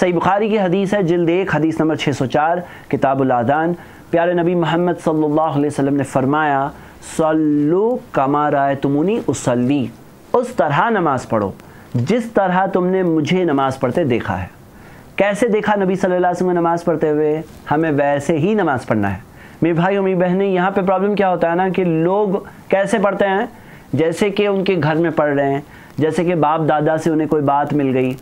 صحیح بخاری کی حدیث ہے، جلد ایک، حدیث نمبر 604 کتاب الادان۔ پیارے نبی محمد صلی اللہ علیہ وسلم نے فرمایا، صلو کما رائے اسلی اس طرح نماز پڑھو، جس طرح تم نے مجھے نماز پڑھتے دیکھا ہے۔ کیسے دیکھا نبی صلی اللہ علیہ وسلم نماز پڑھتے ہوئے؟ ہمیں ویسے ہی نماز پڑھنا ہے۔ میرے بھائی اور میری بہنیں، یہاں پہ پرابلم کیا ہوتا ہے نا کہ لوگ کیسے پڑھتے ہیں؟ جیسے کہ ان کے گھر میں پڑھ رہے ہیں، جیسے کہ باپ دادا سے انہیں کوئی بات مل گئی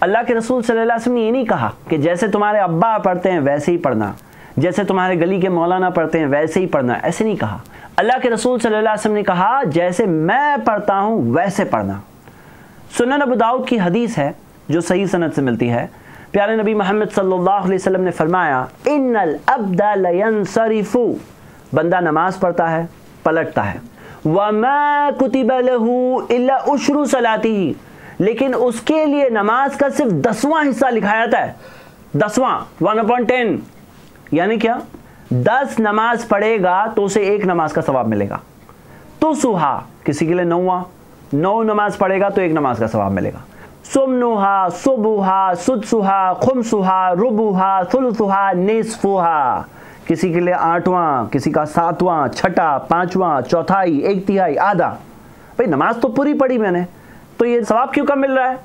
اللہ کے رسول صلی اللہ علیہ وسلم نے یہ نہیں کہا کہ جیسے تمہارے ابا پڑھتے ہیں ویسے ہی پڑھنا، جیسے تمہارے گلی کے مولانا پڑھتے ہیں ویسے ہی پڑھنا، ایسے نہیں کہا۔ اللہ کے رسول صلی اللہ علیہ وسلم نے کہا، جیسے میں پڑھتا ہوں ویسے پڑھنا۔ سنن ابو داؤد کی حدیث ہے جو صحیح سند سے ملتی ہے۔ پیارے نبی محمد صلی اللہ علیہ وسلم نے فرمایا، ان العبد لینصرف بندہ نماز پڑھتا ہے، پلٹتا ہے۔ وما كتب له الا عشر صلاته۔ لیکن اس کے لیے نماز کا صرف دسواں حصہ لکھا جاتا ہے۔ دسواں ون اپون ٹین یعنی کیا؟ دس نماز پڑھے گا تو اسے ایک نماز کا ثواب ملے گا۔ تو سوہا، کسی کے لیے نواں نو نماز پڑھے گا تو ایک نماز کا ثواب ملے گا۔ سمنوہا، صبوہا، سدسوہا، خمسوہا، ربوہا، ثلثوہا، نصفوہا۔ کسی کے لیے آٹھواں، کسی کا ساتواں، چھٹا، پانچواں، چوتھائی، ایک تہائی، آدھا۔ بھئی نماز تو پوری پڑھی میں نے۔ تو یہ ثواب کیوں کم مل رہا ہے؟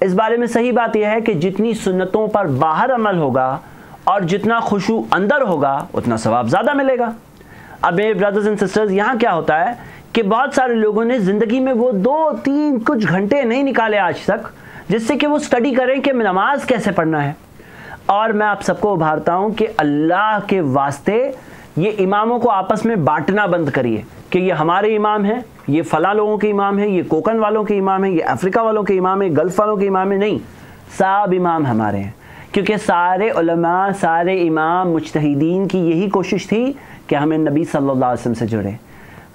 اس بارے میں صحیح بات یہ ہے کہ جتنی سنتوں پر باہر عمل ہوگا اور جتنا خوشو اندر ہوگا، اتنا ثواب زیادہ ملے گا۔ اب میرے برادرز اینڈ سسٹرز یہاں کیا ہوتا ہے کہ بہت سارے لوگوں نے زندگی میں وہ دو، تین، کچھ گھنٹے نہیں نکالے آج تک، جس سے کہ وہ سٹڈی کریں کہ نماز کیسے پڑھنا ہے۔ اور میں آپ سب کو ابھارتا ہوں کہ اللہ کے واسطے یہ اماموں کو آپس میں بانٹنا بند کریے۔ کہ یہ ہمارے امام ہیں، یہ فلاں لوگوں کے امام ہیں، یہ کوکن والوں کے امام ہیں، یہ افریقہ والوں کے امام ہیں، گلف والوں کے امام ہیں، نہیں، سب امام ہمارے ہیں۔ کیونکہ سارے علماء، سارے امام مجتہدین کی یہی کوشش تھی کہ ہمیں نبی صلی اللہ علیہ وسلم سے جڑے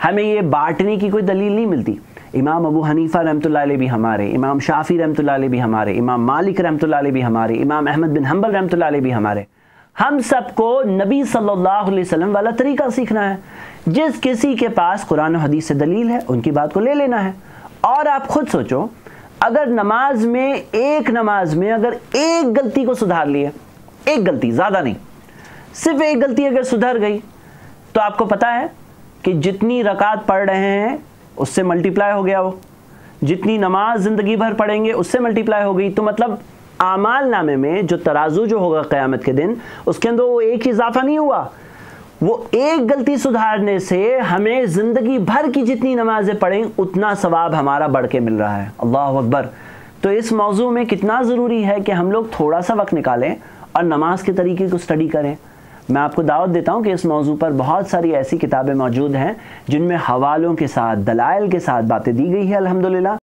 ہمیں یہ بانٹنے کی کوئی دلیل نہیں ملتی۔ امام ابو حنیفہ رحمۃ اللہ علیہ بھی ہمارے، امام شافی رحمۃ اللہ علیہ بھی ہمارے، امام مالک رحمۃ اللہ علیہ بھی ہمارے، امام احمد بن حنبل رحمۃ اللہ علیہ بھی ہمارے۔ ہم سب کو نبی صلی اللہ علیہ وسلم والا طریقہ سیکھنا ہے۔ جس کسی کے پاس قرآن و حدیث سے دلیل ہے، ان کی بات کو لے لینا ہے۔ اور آپ خود سوچو، اگر نماز میں، ایک نماز میں اگر ایک غلطی کو سدھار لیے، ایک غلطی، زیادہ نہیں، صرف ایک غلطی اگر سدھر گئی، تو آپ کو پتا ہے کہ جتنی رکعت پڑھ رہے ہیں، اس سے ملٹیپلائی ہو گیا وہ۔ جتنی نماز زندگی بھر پڑھیں گے، اس سے ملٹیپلائی ہو گئی۔ تو مطلب اعمال نامے میں جو ترازو جو ہوگا قیامت کے دن، اس کے اندر وہ ایک اضافہ نہیں ہوا۔ وہ ایک غلطی سدھارنے سے ہمیں زندگی بھر کی جتنی نمازیں پڑھیں اتنا ثواب ہمارا بڑھ کے مل رہا ہے۔ اللہ اکبر۔ تو اس موضوع میں کتنا ضروری ہے کہ ہم لوگ تھوڑا سا وقت نکالیں اور نماز کے طریقے کو سٹڈی کریں۔ میں آپ کو دعوت دیتا ہوں کہ اس موضوع پر بہت ساری ایسی کتابیں موجود ہیں جن میں حوالوں کے ساتھ، دلائل کے ساتھ باتیں دی گئی ہے الحمدللہ۔